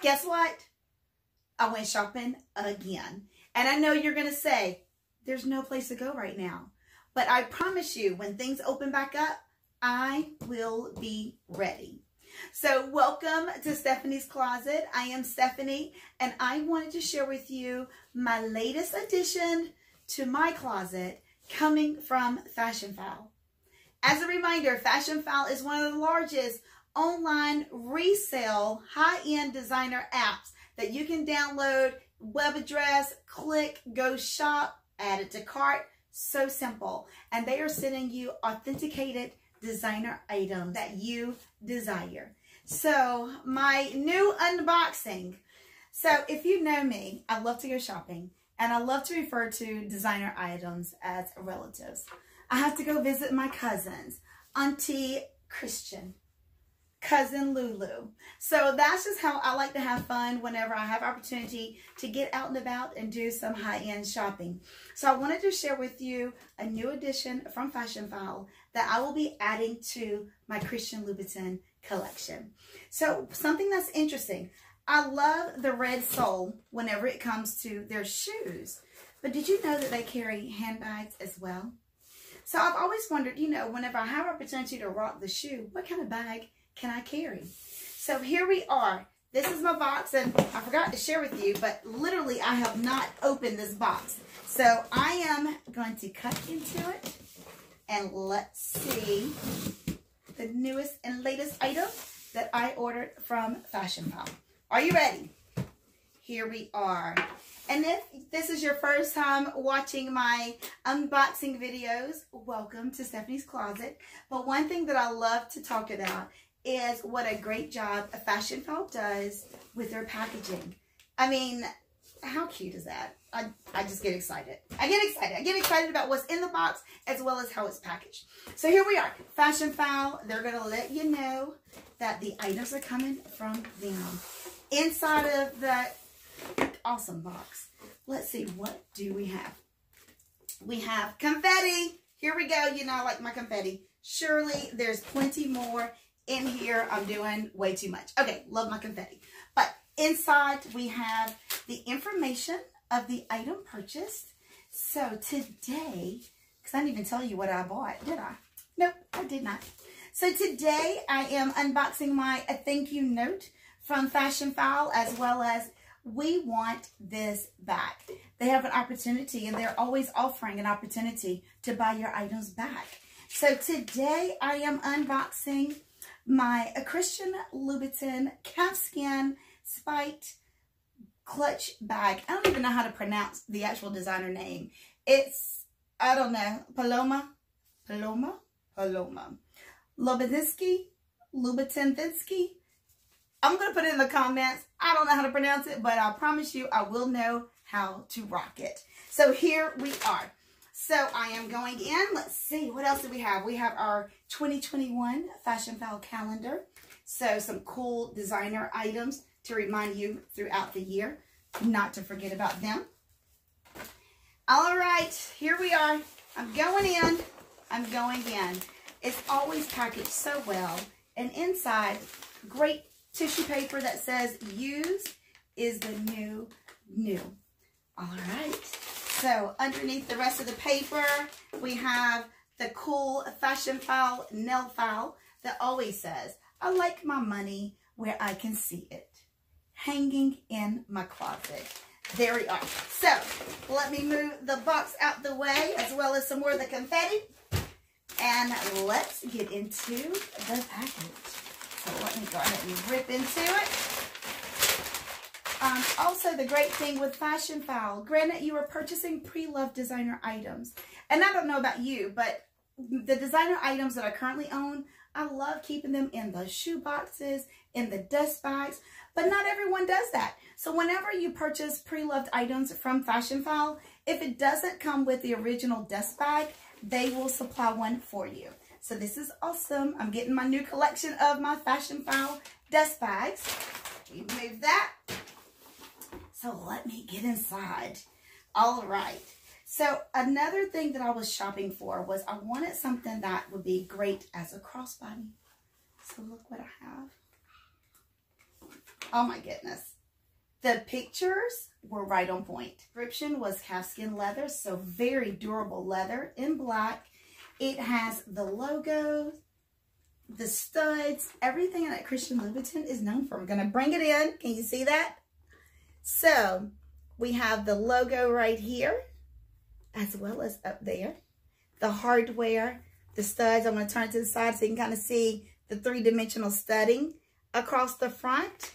guess what? I went shopping again. And I know you're going to say, there's no place to go right now. But I promise you, when things open back up, I will be ready. So welcome to Stephanie's Closet. I am Stephanie and I wanted to share with you my latest addition to my closet coming from Fashionphile. As a reminder, Fashionphile is one of the largest online resale high-end designer apps that you can download, web address, click, go shop, add it to cart. So simple. And they are sending you authenticated designer items that you desire. So my new unboxing. So if you know me, I love to go shopping and I love to refer to designer items as relatives. I have to go visit my cousins, Auntie Christian, cousin Lulu. So that's just how I like to have fun whenever I have opportunity to get out and about and do some high-end shopping. So I wanted to share with you a new addition from Fashionphile that I will be adding to my Christian Louboutin collection. So something that's interesting. I love the red sole whenever it comes to their shoes. But did you know that they carry handbags as well? So I've always wondered, you know, whenever I have opportunity to rock the shoe, what kind of bag can I carry? So here we are. This is my box, and I forgot to share with you, but literally I have not opened this box. So I am going to cut into it, and let's see the newest and latest item that I ordered from Fashionphile. Are you ready? Here we are. And if this is your first time watching my unboxing videos, welcome to Stephanie's Closet. But one thing that I love to talk about is what a great job a fashion Fashionphile does with their packaging. I mean, how cute is that? I, I just get excited. I get excited. I get excited about what's in the box as well as how it's packaged. So here we are. Fashionphile, they're going to let you know that the items are coming from them. Inside of that awesome box, let's see, what do we have? We have confetti. Here we go. You know I like my confetti. Surely there's plenty more in here. I'm doing way too much. Okay, love my confetti. But inside we have the information of the item purchased. So today, because I didn't even tell you what I bought, did I? Nope, I did not. So today I am unboxing my a thank you note from Fashionphile, as well as we want this back. They have an opportunity and they're always offering an opportunity to buy your items back. So today I am unboxing my a Christian Louboutin calfskin spiked clutch bag. I don't even know how to pronounce the actual designer name. It's, I don't know, Paloma, Paloma, Paloma. Lobodinsky, Lubitinsky. I'm going to put it in the comments. I don't know how to pronounce it, but I promise you I will know how to rock it. So here we are. So I am going in. Let's see. What else do we have? We have our 2021 Fashionphile calendar. So some cool designer items to remind you throughout the year not to forget about them. All right, here we are. I'm going in. I'm going in. It's always packaged so well. And inside, great tissue paper that says use is the new new. All right. So underneath the rest of the paper, we have the cool Fashionphile, nail file that always says, I like my money where I can see it hanging in my closet. There we are. So let me move the box out the way as well as some more of the confetti. And let's get into the package. So let me go ahead and rip into it. Um, also, the great thing with Fashionphile, granted you are purchasing pre-loved designer items. And I don't know about you, but the designer items that I currently own, I love keeping them in the shoe boxes, in the dust bags, but not everyone does that. So whenever you purchase pre-loved items from Fashionphile, if it doesn't come with the original dust bag, they will supply one for you. So this is awesome. I'm getting my new collection of my Fashionphile dust bags. You move that. So let me get inside. All right. So another thing that I was shopping for was I wanted something that would be great as a crossbody. So look what I have. Oh my goodness. The pictures were right on point. Description was calfskin leather, so very durable leather in black. It has the logo, the studs, everything that Christian Louboutin is known for. I'm going to bring it in. Can you see that? So we have the logo right here, as well as up there. The hardware, the studs. I'm going to turn it to the side so you can kind of see the three-dimensional studding across the front.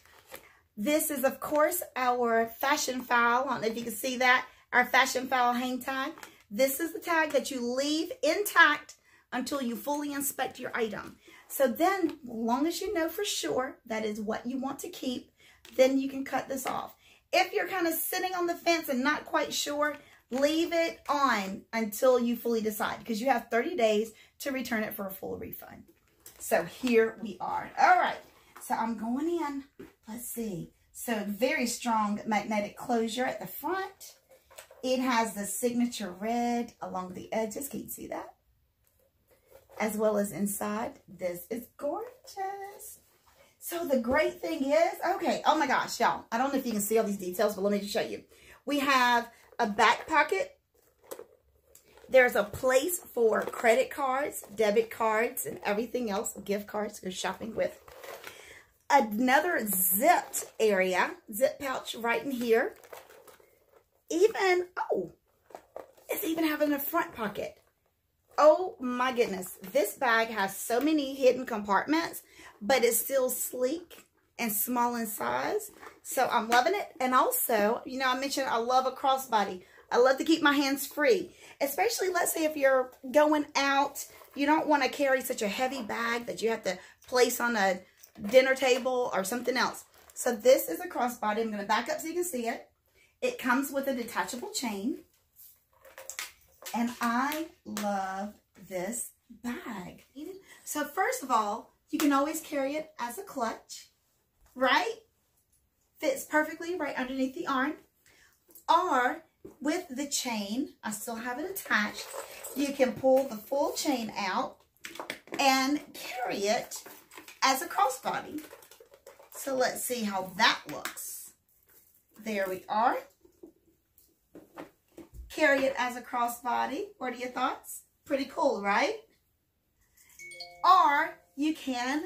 This is, of course, our Fashionphile. I don't know if you can see that. Our Fashionphile hang tag. This is the tag that you leave intact until you fully inspect your item. So then, as long as you know for sure that is what you want to keep, then you can cut this off. If you're kind of sitting on the fence and not quite sure, leave it on until you fully decide because you have 30 days to return it for a full refund. So here we are. All right. So I'm going in. Let's see. So very strong magnetic closure at the front. It has the signature red along the edges. Can you see that? As well as inside. This is gorgeous. So the great thing is, okay, oh my gosh, y'all. I don't know if you can see all these details, but let me just show you. We have a back pocket. There's a place for credit cards, debit cards, and everything else, gift cards go shopping with another zipped area, zip pouch right in here. Even, oh, it's even having a front pocket. Oh my goodness. This bag has so many hidden compartments, but it's still sleek and small in size. So I'm loving it. And also, you know, I mentioned I love a crossbody. I love to keep my hands free, especially let's say if you're going out, you don't want to carry such a heavy bag that you have to place on a dinner table or something else. So this is a crossbody. I'm going to back up so you can see it. It comes with a detachable chain. And I love this bag. So first of all, you can always carry it as a clutch, right? Fits perfectly right underneath the arm. Or with the chain, I still have it attached, you can pull the full chain out and carry it as a crossbody. So let's see how that looks. There we are. Carry it as a crossbody. What are your thoughts? Pretty cool, right? Or you can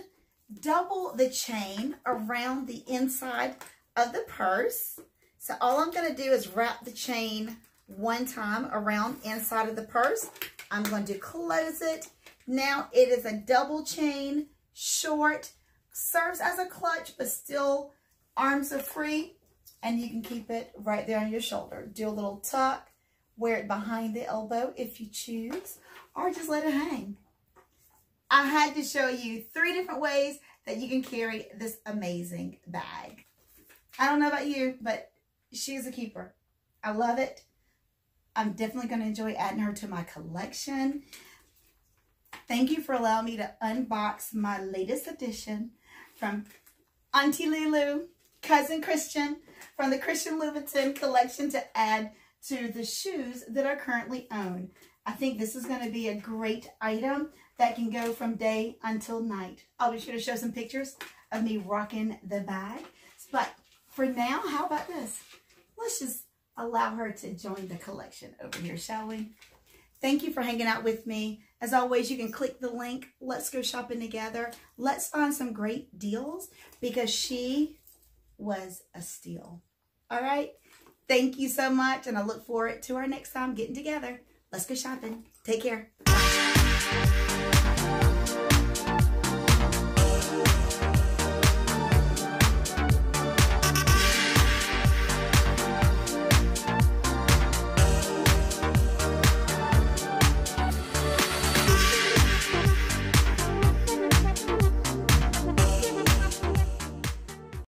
double the chain around the inside of the purse. So all I'm going to do is wrap the chain one time around inside of the purse. I'm going to close it. Now it is a double chain short, serves as a clutch, but still arms are free. And you can keep it right there on your shoulder. Do a little tuck, wear it behind the elbow if you choose, or just let it hang. I had to show you three different ways that you can carry this amazing bag. I don't know about you, but she's a keeper. I love it. I'm definitely going to enjoy adding her to my collection. Thank you for allowing me to unbox my latest edition from Auntie Lulu, Cousin Christian, from the Christian Louboutin collection to add to the shoes that are currently owned. I think this is going to be a great item that can go from day until night. I'll be sure to show some pictures of me rocking the bag. But for now, how about this? Let's just allow her to join the collection over here, shall we? Thank you for hanging out with me. As always, you can click the link. Let's go shopping together. Let's find some great deals because she was a steal. All right. Thank you so much. And I look forward to our next time getting together. Let's go shopping. Take care.